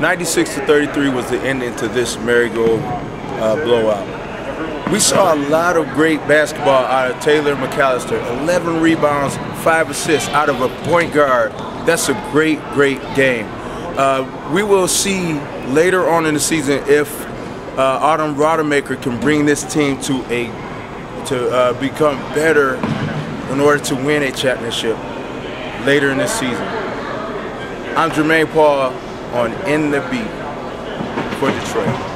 96 to 33 was the ending to this merry-go uh, blowout. We saw a lot of great basketball out of Taylor McAllister. 11 rebounds, 5 assists out of a point guard. That's a great, great game. Uh, we will see later on in the season if uh, Autumn Rodemaker can bring this team to a to uh, become better in order to win a championship later in this season. I'm Jermaine Paul on In the Beat for Detroit.